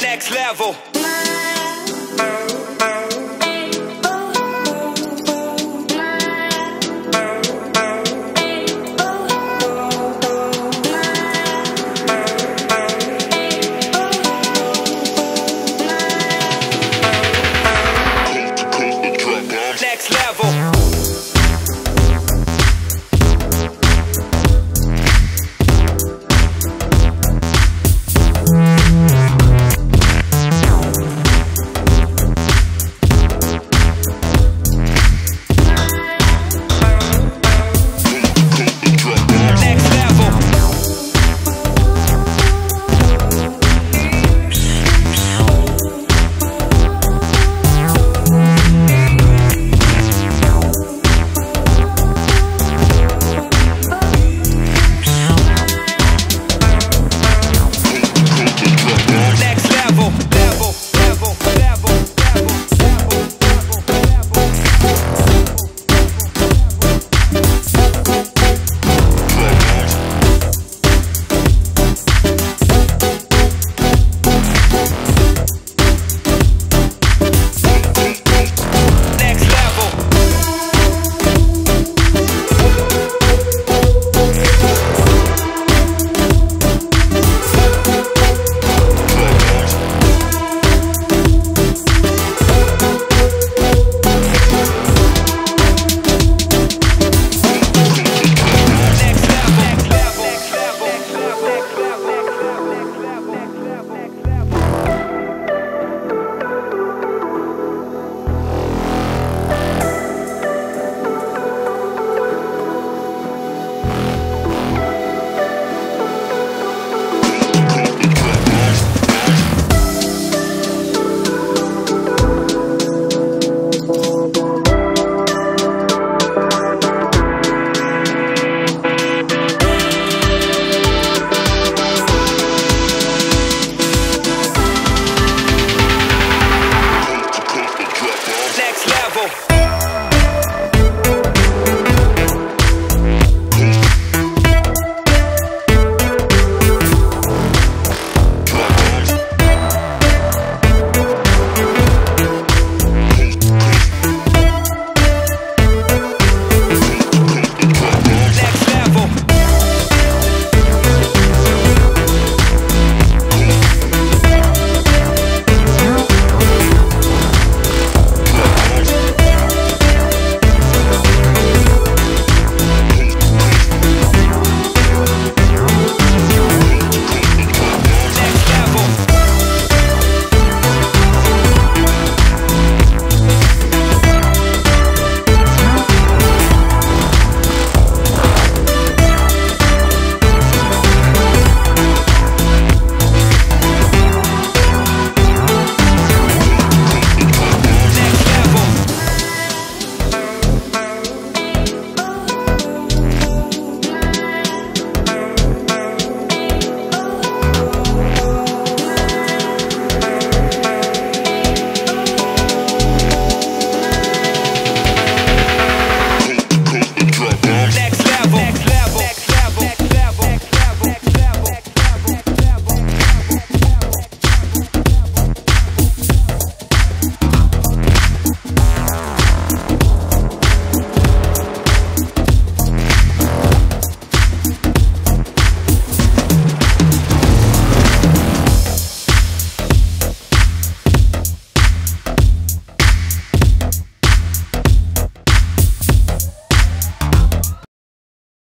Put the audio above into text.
Next level.